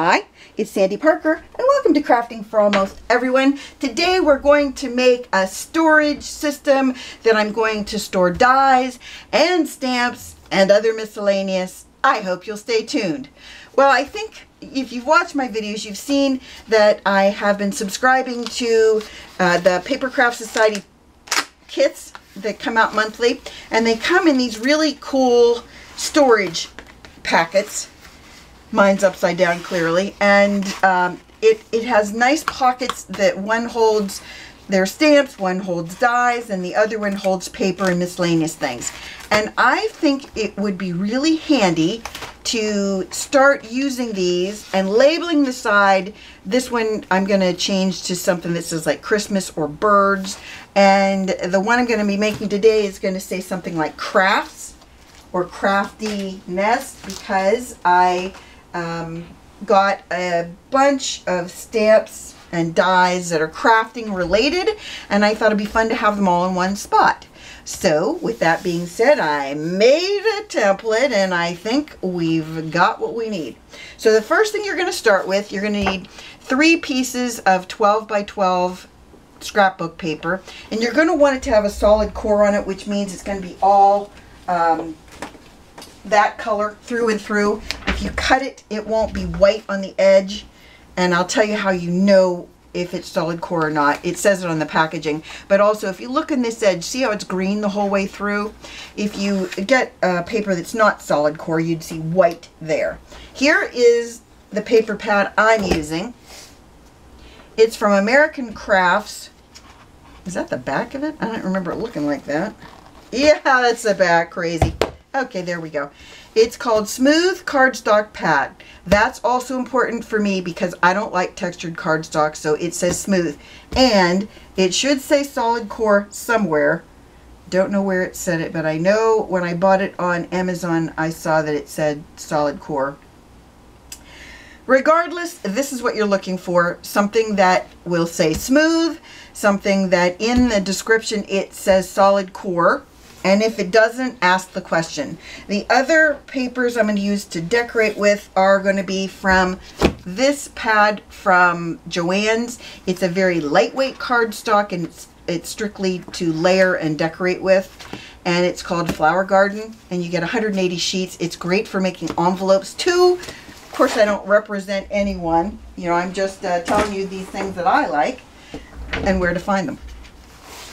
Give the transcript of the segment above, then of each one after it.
Hi, it's Sandy Parker and welcome to Crafting for Almost Everyone. Today we're going to make a storage system that I'm going to store dies and stamps and other miscellaneous. I hope you'll stay tuned. Well, I think if you've watched my videos, you've seen that I have been subscribing to uh, the Papercraft Society kits that come out monthly and they come in these really cool storage packets mine's upside down clearly and um, it, it has nice pockets that one holds their stamps, one holds dies, and the other one holds paper and miscellaneous things. And I think it would be really handy to start using these and labeling the side. This one I'm going to change to something that says like Christmas or birds. And the one I'm going to be making today is going to say something like crafts or crafty nest because I um, got a bunch of stamps and dies that are crafting related and I thought it'd be fun to have them all in one spot. So with that being said, I made a template and I think we've got what we need. So the first thing you're going to start with, you're going to need three pieces of 12 by 12 scrapbook paper and you're going to want it to have a solid core on it which means it's going to be all um, that color through and through. If you cut it, it won't be white on the edge. And I'll tell you how you know if it's solid core or not. It says it on the packaging. But also, if you look in this edge, see how it's green the whole way through? If you get a paper that's not solid core, you'd see white there. Here is the paper pad I'm using. It's from American Crafts. Is that the back of it? I don't remember it looking like that. Yeah, that's the back. Crazy. Okay, there we go. It's called Smooth Cardstock Pad. That's also important for me because I don't like textured cardstock, so it says smooth. And it should say solid core somewhere. Don't know where it said it, but I know when I bought it on Amazon, I saw that it said solid core. Regardless, this is what you're looking for. Something that will say smooth, something that in the description it says solid core and if it doesn't, ask the question. The other papers I'm going to use to decorate with are going to be from this pad from Joann's. It's a very lightweight cardstock and it's, it's strictly to layer and decorate with. And it's called Flower Garden and you get 180 sheets. It's great for making envelopes too. Of course, I don't represent anyone. You know, I'm just uh, telling you these things that I like and where to find them.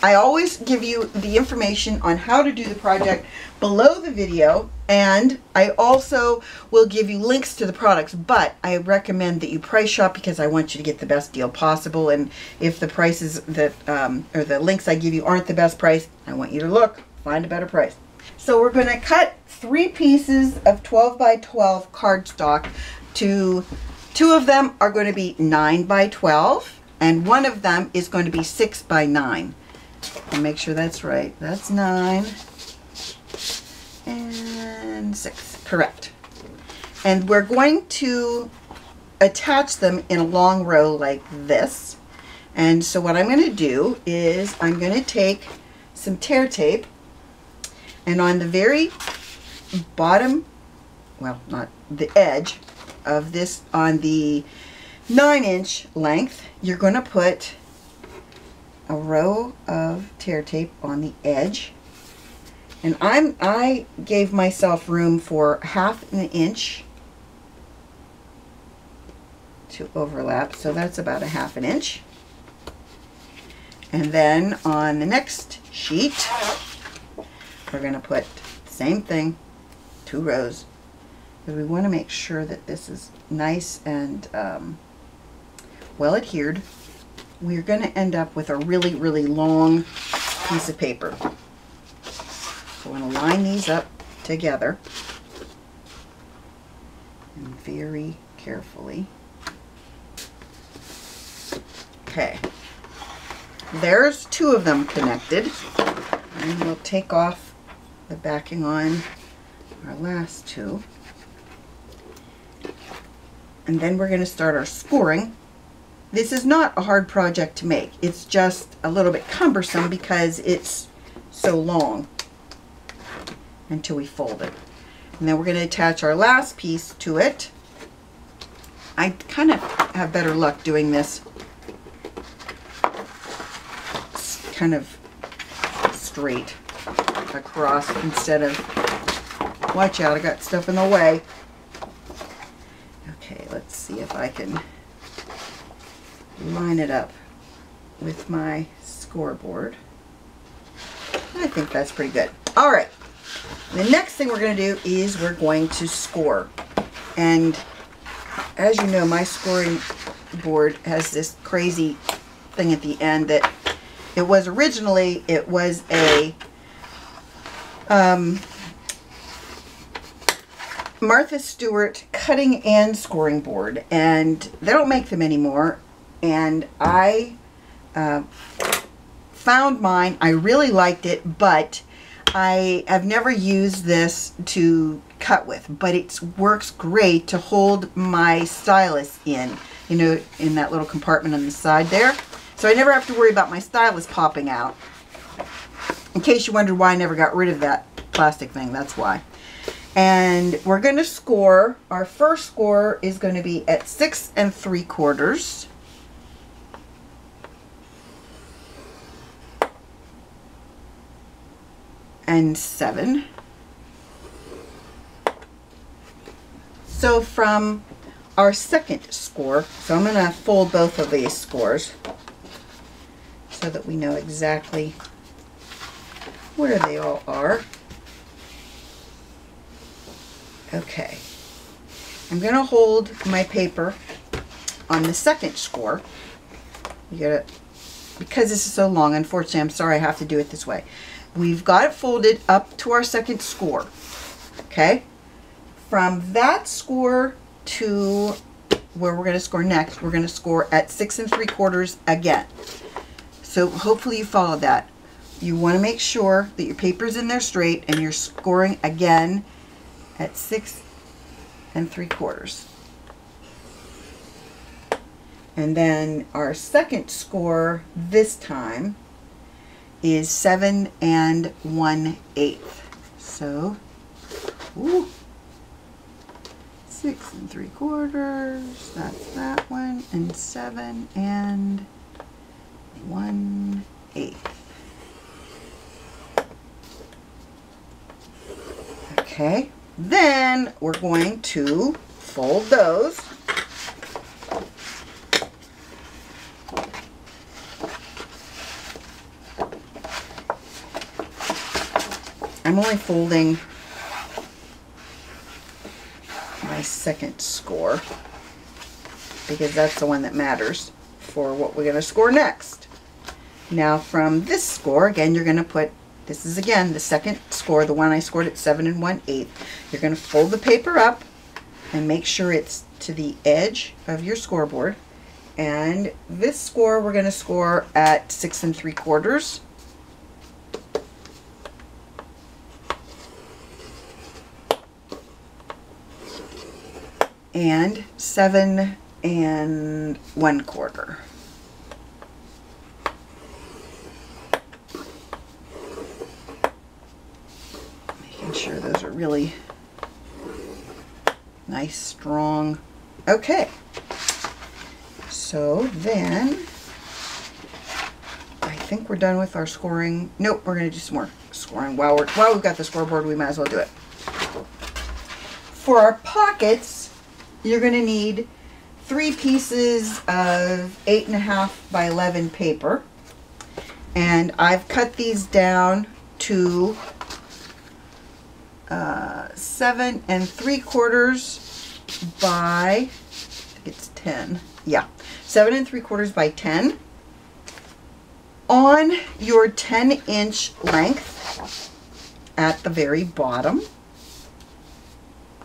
I always give you the information on how to do the project below the video and I also will give you links to the products but I recommend that you price shop because I want you to get the best deal possible and if the prices that um, or the links I give you aren't the best price I want you to look find a better price. So we're going to cut three pieces of 12 by 12 cardstock to two of them are going to be 9 by 12 and one of them is going to be 6 by 9 and make sure that's right. That's nine and six, correct. And we're going to attach them in a long row like this. And so what I'm going to do is I'm going to take some tear tape and on the very bottom, well, not the edge of this, on the nine inch length, you're going to put a row of tear tape on the edge. And I'm I gave myself room for half an inch to overlap. So that's about a half an inch. And then on the next sheet, we're going to put the same thing, two rows. Because we want to make sure that this is nice and um, well adhered we're going to end up with a really, really long piece of paper. So I'm going to line these up together and very carefully. Okay. There's two of them connected. And we'll take off the backing on our last two. And then we're going to start our scoring this is not a hard project to make. It's just a little bit cumbersome because it's so long until we fold it. And then we're going to attach our last piece to it. I kind of have better luck doing this kind of straight across instead of, watch out, I got stuff in the way. Okay, let's see if I can line it up with my scoreboard. I think that's pretty good. All right, the next thing we're going to do is we're going to score. And as you know, my scoring board has this crazy thing at the end that it was originally, it was a um, Martha Stewart cutting and scoring board. And they don't make them anymore. And I uh, found mine. I really liked it, but I have never used this to cut with, but it works great to hold my stylus in, you know, in that little compartment on the side there. So I never have to worry about my stylus popping out. In case you wonder why I never got rid of that plastic thing, that's why. And we're going to score, our first score is going to be at six and three quarters. And 7. So from our second score, so I'm going to fold both of these scores so that we know exactly where they all are. Okay. I'm going to hold my paper on the second score. You got to, because this is so long, unfortunately, I'm sorry I have to do it this way. We've got it folded up to our second score. Okay? From that score to where we're going to score next, we're going to score at six and three quarters again. So hopefully you followed that. You want to make sure that your paper's in there straight and you're scoring again at six and three quarters. And then our second score this time is 7 and 1 eighth. So, ooh, 6 and 3 quarters, that's that one, and 7 and 1 eighth. Okay, then we're going to fold those I'm only folding my second score because that's the one that matters for what we're going to score next. Now from this score, again, you're going to put, this is again the second score, the one I scored at 7 and 1 8 You're going to fold the paper up and make sure it's to the edge of your scoreboard. And this score we're going to score at 6 and 3 quarters. And seven and one quarter. Making sure those are really nice, strong. Okay. So then, I think we're done with our scoring. Nope, we're going to do some more scoring. While, we're, while we've got the scoreboard, we might as well do it. For our pockets, you're going to need three pieces of eight and a half by 11 paper. And I've cut these down to uh, seven and three quarters by, it's 10. Yeah, seven and three quarters by 10. On your 10 inch length at the very bottom,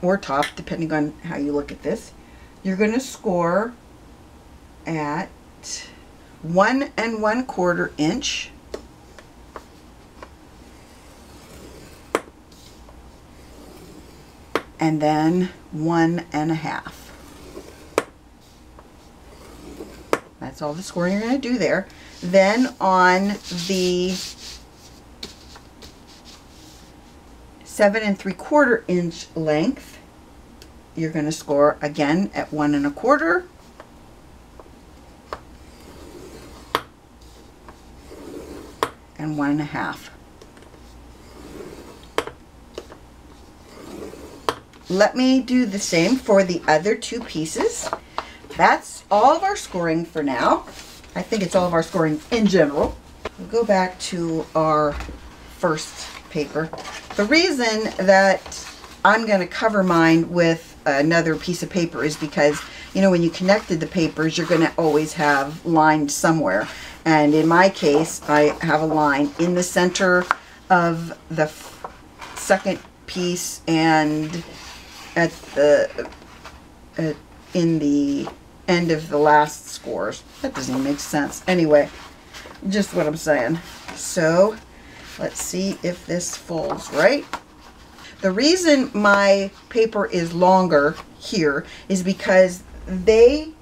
or top, depending on how you look at this. You're going to score at one and one quarter inch. And then one and a half. That's all the scoring you're going to do there. Then on the seven and three quarter inch length, you're going to score again at one and a quarter. And one and a half. Let me do the same for the other two pieces. That's all of our scoring for now. I think it's all of our scoring in general. We'll go back to our first paper. The reason that I'm going to cover mine with another piece of paper is because, you know, when you connected the papers, you're going to always have lines somewhere. And in my case, I have a line in the center of the second piece and at the, in the end of the last scores. That doesn't make sense. Anyway, just what I'm saying. So, let's see if this folds right. The reason my paper is longer here is because they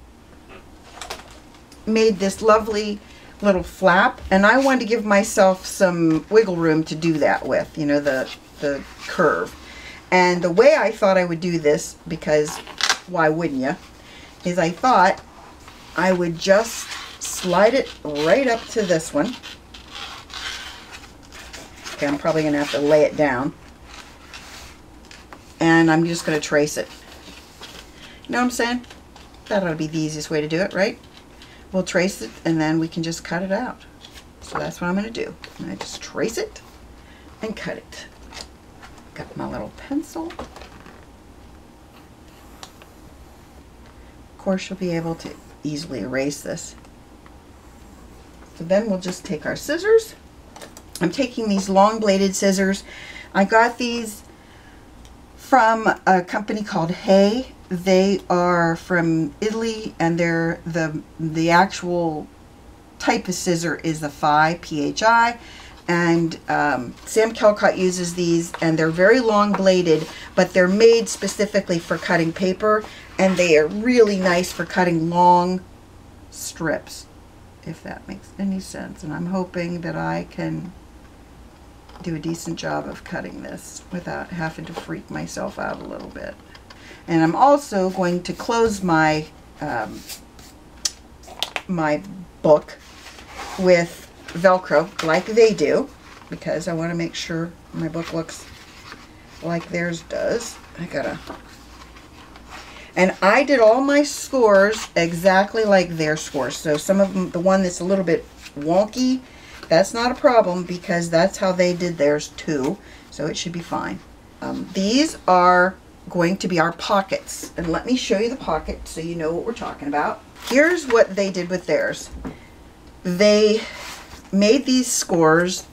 made this lovely little flap and I wanted to give myself some wiggle room to do that with, you know, the, the curve. And the way I thought I would do this, because why wouldn't you, is I thought I would just slide it right up to this one. Okay, I'm probably going to have to lay it down and I'm just going to trace it. You know what I'm saying? That ought to be the easiest way to do it, right? We'll trace it and then we can just cut it out. So that's what I'm going to do. To just trace it and cut it. Got my little pencil. Of course, you'll be able to easily erase this. So then we'll just take our scissors. I'm taking these long bladed scissors. I got these from a company called Hay. They are from Italy and they're the the actual type of scissor is the Phi PHI and um, Sam Calcott uses these and they're very long bladed but they're made specifically for cutting paper and they are really nice for cutting long strips if that makes any sense and I'm hoping that I can do a decent job of cutting this without having to freak myself out a little bit. And I'm also going to close my um, my book with Velcro like they do because I want to make sure my book looks like theirs does. I gotta and I did all my scores exactly like their scores. So some of them, the one that's a little bit wonky that's not a problem because that's how they did theirs too. So it should be fine. Um, these are going to be our pockets. And let me show you the pocket so you know what we're talking about. Here's what they did with theirs. They made these scores.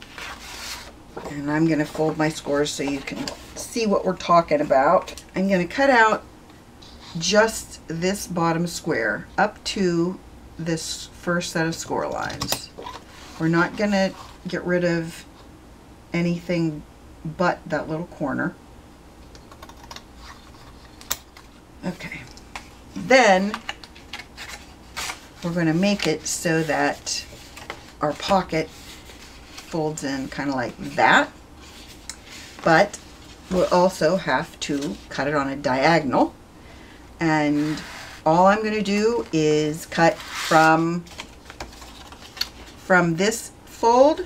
And I'm going to fold my scores so you can see what we're talking about. I'm going to cut out just this bottom square up to this first set of score lines. We're not going to get rid of anything but that little corner. Okay. Then we're going to make it so that our pocket folds in kind of like that. But we'll also have to cut it on a diagonal. And all I'm going to do is cut from from this fold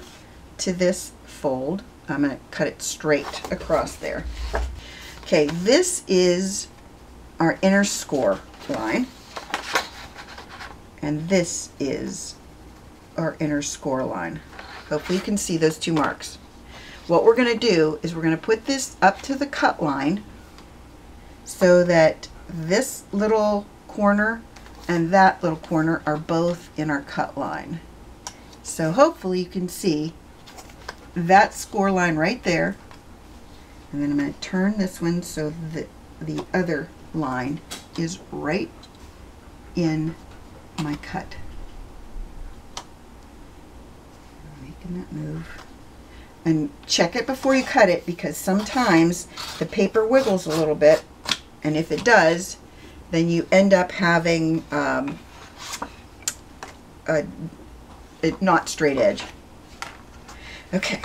to this fold. I'm going to cut it straight across there. Okay, this is our inner score line. And this is our inner score line. Hopefully you can see those two marks. What we're going to do is we're going to put this up to the cut line so that this little corner and that little corner are both in our cut line. So hopefully you can see that score line right there. And then I'm going to turn this one so that the other line is right in my cut. Making that move. And check it before you cut it because sometimes the paper wiggles a little bit. And if it does, then you end up having um, a it, not straight edge. Okay.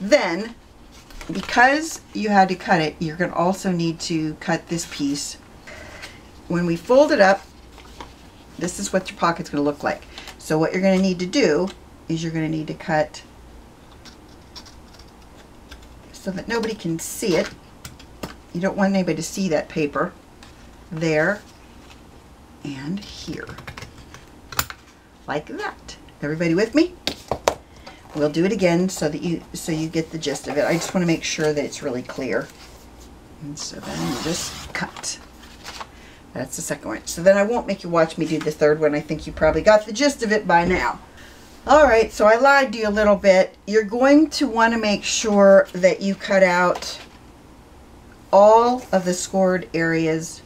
Then because you had to cut it, you're going to also need to cut this piece. When we fold it up, this is what your pocket's going to look like. So what you're going to need to do is you're going to need to cut so that nobody can see it. You don't want anybody to see that paper there and here like that. Everybody with me? We'll do it again so that you so you get the gist of it. I just want to make sure that it's really clear. And so then you just cut. That's the second one. So then I won't make you watch me do the third one. I think you probably got the gist of it by now. All right, so I lied to you a little bit. You're going to want to make sure that you cut out all of the scored areas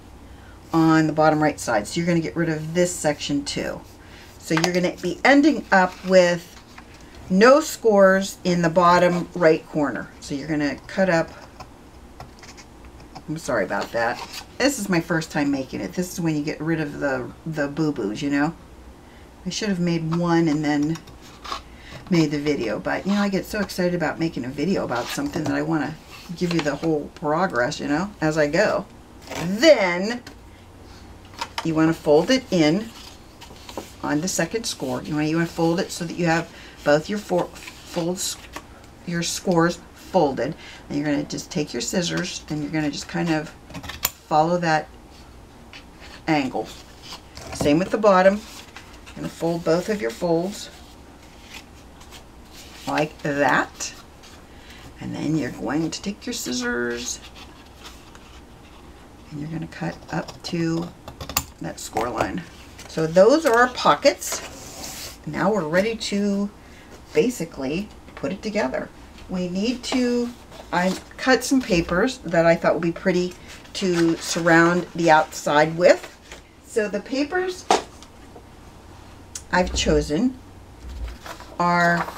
on the bottom right side. So you're going to get rid of this section too. So you're going to be ending up with no scores in the bottom right corner. So you're going to cut up, I'm sorry about that. This is my first time making it. This is when you get rid of the, the boo-boos, you know. I should have made one and then made the video. But, you know, I get so excited about making a video about something that I want to give you the whole progress, you know, as I go. Then you want to fold it in on the second score. You want, you want to fold it so that you have both your four, folds, your scores folded. And you're going to just take your scissors and you're going to just kind of follow that angle. Same with the bottom. You're going to fold both of your folds like that. And then you're going to take your scissors and you're going to cut up to that score line. So those are our pockets. Now we're ready to basically put it together. We need to, I cut some papers that I thought would be pretty to surround the outside with. So the papers I've chosen are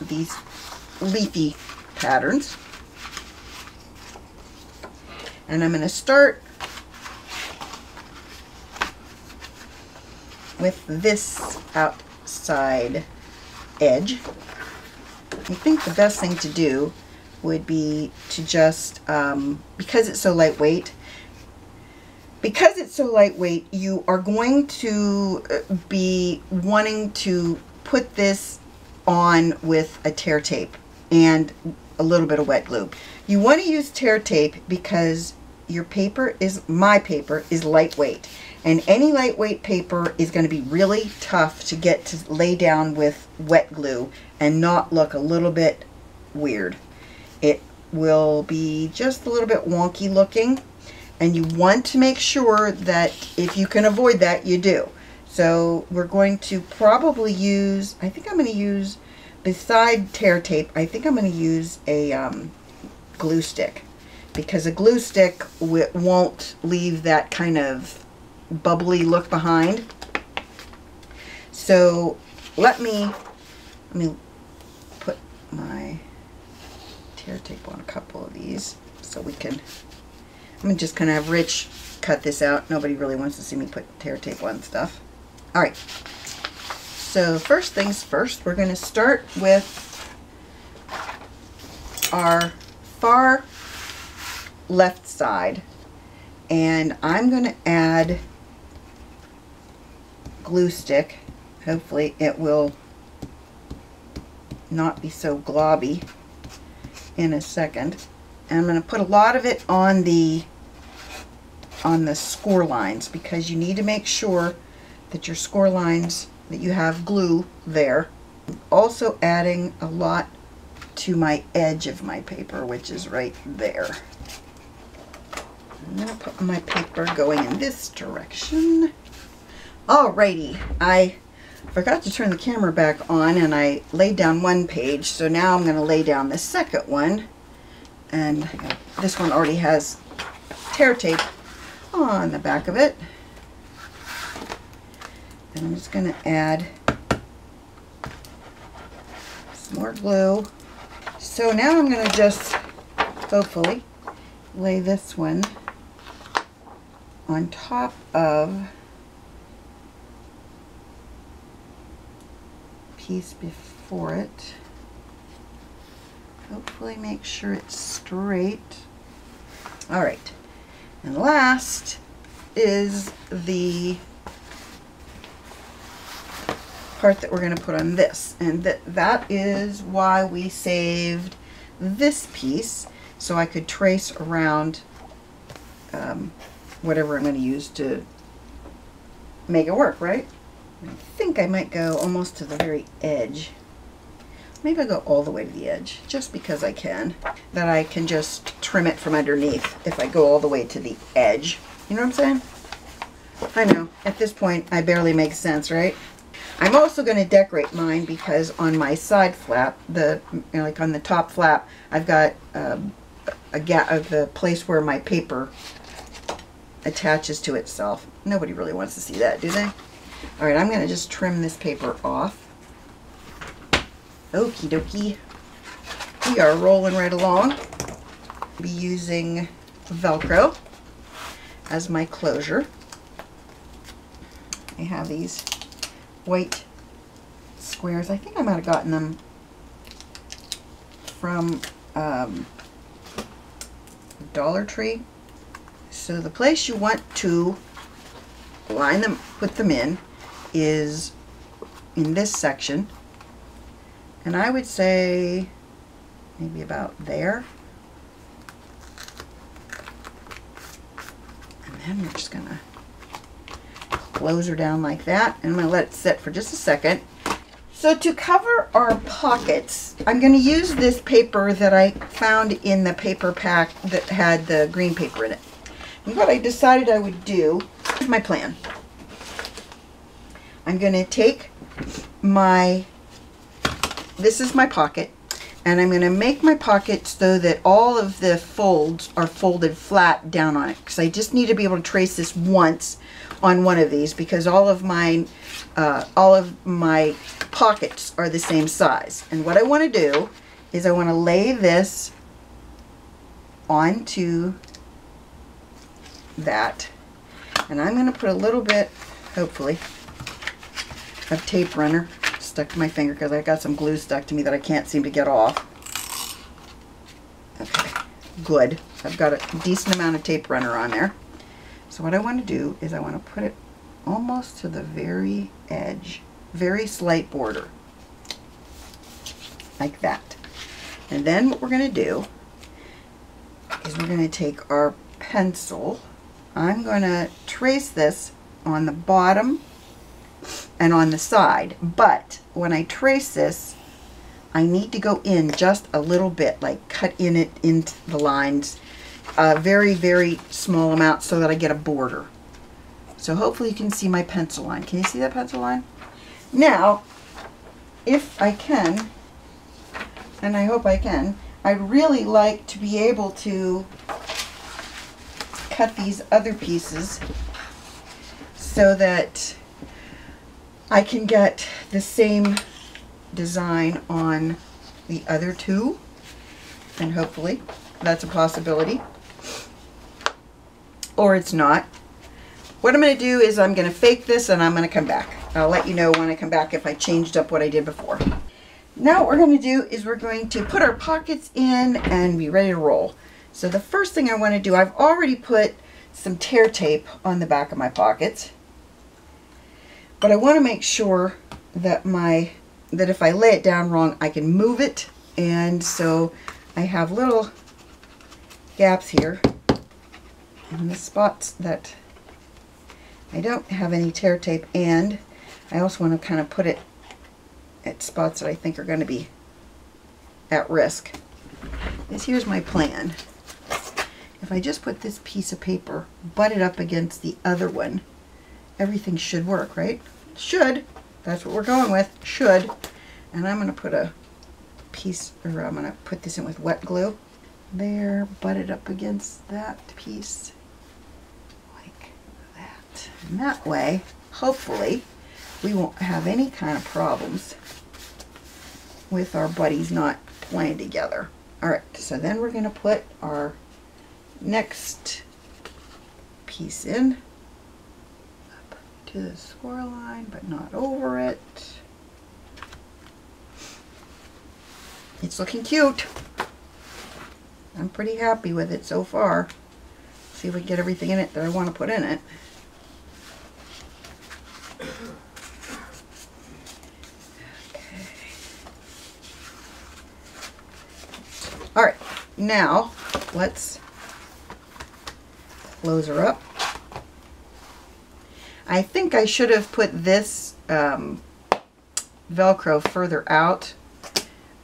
these leafy patterns. And I'm going to start with this outside edge. I think the best thing to do would be to just, um, because it's so lightweight, because it's so lightweight, you are going to uh, be wanting to put this on with a tear tape and a little bit of wet glue. You want to use tear tape because your paper is, my paper, is lightweight. And any lightweight paper is going to be really tough to get to lay down with wet glue and not look a little bit weird. It will be just a little bit wonky looking and you want to make sure that if you can avoid that, you do. So we're going to probably use, I think I'm going to use, beside tear tape, I think I'm going to use a um, glue stick because a glue stick won't leave that kind of bubbly look behind. So let me, let me put my tear tape on a couple of these so we can, I'm just to have Rich cut this out. Nobody really wants to see me put tear tape on stuff. All right. So first things first, we're going to start with our far left side and I'm going to add glue stick. Hopefully it will not be so globby in a second. And I'm going to put a lot of it on the on the score lines because you need to make sure that your score lines that you have glue there. Also adding a lot to my edge of my paper which is right there. I'm going to put my paper going in this direction. Alrighty, I forgot to turn the camera back on and I laid down one page, so now I'm going to lay down the second one. And this one already has tear tape on the back of it. And I'm just going to add some more glue. So now I'm going to just, hopefully, lay this one on top of piece before it. hopefully make sure it's straight. All right. And last is the part that we're going to put on this. And that that is why we saved this piece so I could trace around um, whatever I'm going to use to make it work, right? I think I might go almost to the very edge. Maybe I'll go all the way to the edge, just because I can. That I can just trim it from underneath if I go all the way to the edge. You know what I'm saying? I know, at this point, I barely make sense, right? I'm also going to decorate mine because on my side flap, the you know, like on the top flap, I've got um, a gap of the place where my paper attaches to itself. Nobody really wants to see that, do they? All right, I'm going to just trim this paper off. Okie dokie. We are rolling right along. Be using Velcro as my closure. I have these white squares. I think I might have gotten them from um, Dollar Tree. So the place you want to line them, put them in, is in this section. And I would say maybe about there. And then we're just going to close her down like that. And I'm going to let it sit for just a second. So to cover our pockets, I'm going to use this paper that I found in the paper pack that had the green paper in it. And what I decided I would do, here's my plan. I'm going to take my, this is my pocket, and I'm going to make my pocket so that all of the folds are folded flat down on it because I just need to be able to trace this once on one of these because all of my uh, all of my pockets are the same size and what I want to do is I want to lay this onto that and I'm going to put a little bit hopefully of tape runner stuck to my finger because I got some glue stuck to me that I can't seem to get off okay good I've got a decent amount of tape runner on there so what I want to do is I want to put it almost to the very edge, very slight border, like that. And then what we're going to do is we're going to take our pencil. I'm going to trace this on the bottom and on the side. But when I trace this, I need to go in just a little bit, like cut in it into the lines a very, very small amount so that I get a border. So hopefully you can see my pencil line. Can you see that pencil line? Now, if I can, and I hope I can, I'd really like to be able to cut these other pieces so that I can get the same design on the other two and hopefully that's a possibility or it's not. What I'm going to do is I'm going to fake this and I'm going to come back. I'll let you know when I come back if I changed up what I did before. Now what we're going to do is we're going to put our pockets in and be ready to roll. So the first thing I want to do, I've already put some tear tape on the back of my pockets. But I want to make sure that my that if I lay it down wrong, I can move it. And so I have little gaps here in the spots that I don't have any tear tape and I also want to kind of put it at spots that I think are going to be at risk. This here's my plan. If I just put this piece of paper butted up against the other one, everything should work, right? Should. That's what we're going with. Should. And I'm going to put a piece, or I'm going to put this in with wet glue. There, butted up against that piece. Like that. And that way, hopefully, we won't have any kind of problems with our buddies not playing together. Alright, so then we're going to put our next piece in up to the score line, but not over it. It's looking cute. I'm pretty happy with it so far. See if we can get everything in it that I want to put in it. Okay. All right, now let's close her up. I think I should have put this um, Velcro further out.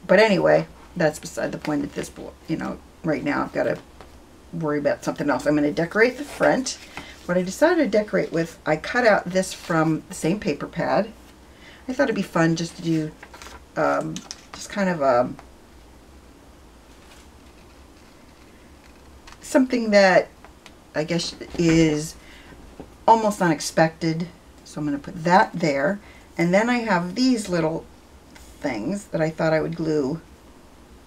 But anyway, that's beside the point at this point. You know, right now I've got to worry about something else. I'm going to decorate the front. What I decided to decorate with, I cut out this from the same paper pad. I thought it'd be fun just to do um, just kind of a something that I guess is almost unexpected. So I'm going to put that there. And then I have these little things that I thought I would glue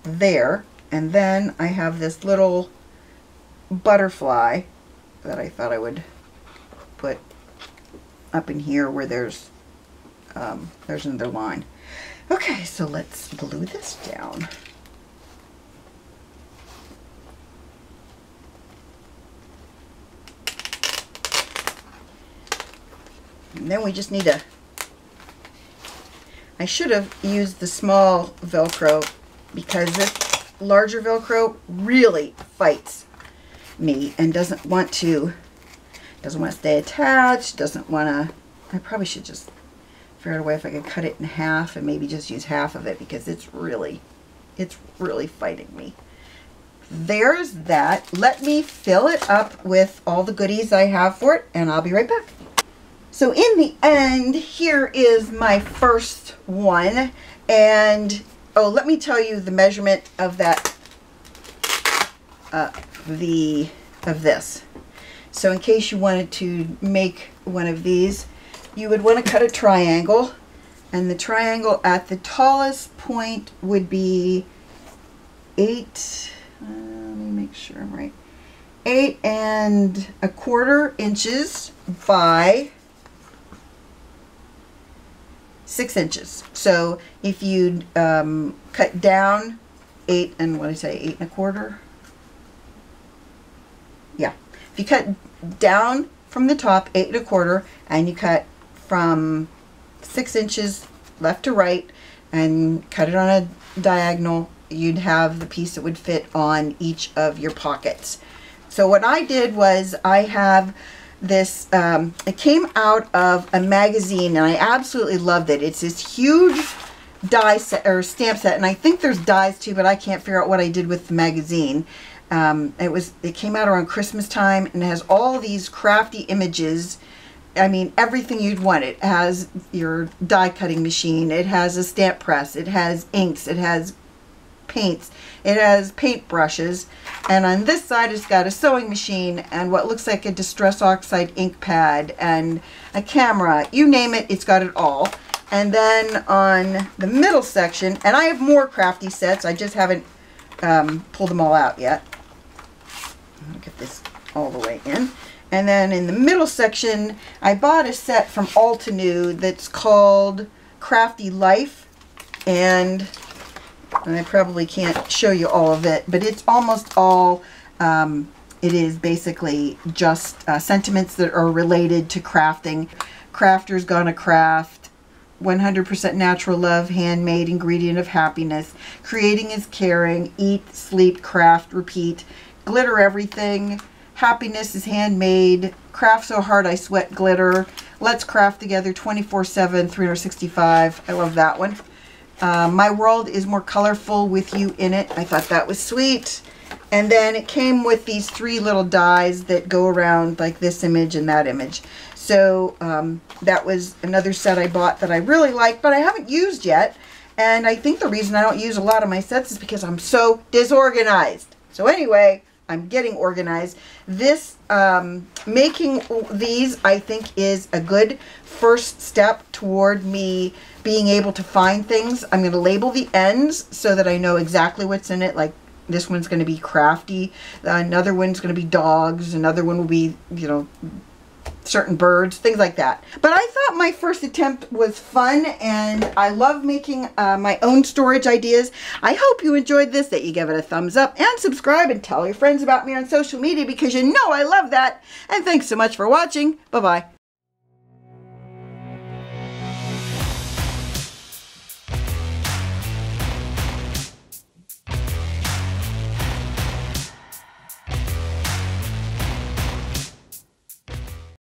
there. And then I have this little butterfly that I thought I would put up in here where there's um, there's another line. Okay, so let's glue this down. And then we just need to, I should have used the small Velcro because this larger Velcro really fights me and doesn't want to, doesn't want to stay attached, doesn't want to, I probably should just figure out a way if I could cut it in half and maybe just use half of it because it's really, it's really fighting me. There's that. Let me fill it up with all the goodies I have for it and I'll be right back. So in the end, here is my first one. And, oh, let me tell you the measurement of that, uh, the, of this. So in case you wanted to make one of these, you would want to cut a triangle. And the triangle at the tallest point would be eight, uh, let me make sure I'm right, eight and a quarter inches by six inches. So if you um, cut down eight and what did I say, eight and a quarter? Yeah. If you cut down from the top, eight and a quarter, and you cut from six inches left to right and cut it on a diagonal, you'd have the piece that would fit on each of your pockets. So what I did was I have this, um, it came out of a magazine and I absolutely loved it. It's this huge die set or stamp set and I think there's dies too but I can't figure out what I did with the magazine. Um, it was it came out around Christmas time and has all these crafty images I mean everything you'd want. It has your die cutting machine, it has a stamp press, it has inks, it has paints. It has paint brushes. And on this side, it's got a sewing machine and what looks like a Distress Oxide ink pad and a camera. You name it, it's got it all. And then on the middle section, and I have more crafty sets. I just haven't um, pulled them all out yet. I'll get this all the way in. And then in the middle section, I bought a set from Altenew that's called Crafty Life. And and I probably can't show you all of it, but it's almost all, um, it is basically just uh, sentiments that are related to crafting. Crafter's gonna craft, 100% natural love, handmade, ingredient of happiness. Creating is caring, eat, sleep, craft, repeat. Glitter everything, happiness is handmade. Craft so hard I sweat glitter. Let's craft together 24-7, 365. I love that one. Uh, my world is more colorful with you in it. I thought that was sweet. And then it came with these three little dies that go around like this image and that image. So um, that was another set I bought that I really like, but I haven't used yet. And I think the reason I don't use a lot of my sets is because I'm so disorganized. So anyway, I'm getting organized. This, um, making these, I think is a good first step toward me being able to find things. I'm going to label the ends so that I know exactly what's in it. Like this one's going to be crafty. Another one's going to be dogs. Another one will be, you know, certain birds, things like that. But I thought my first attempt was fun and I love making uh, my own storage ideas. I hope you enjoyed this, that you give it a thumbs up and subscribe and tell your friends about me on social media because you know I love that. And thanks so much for watching. Bye-bye.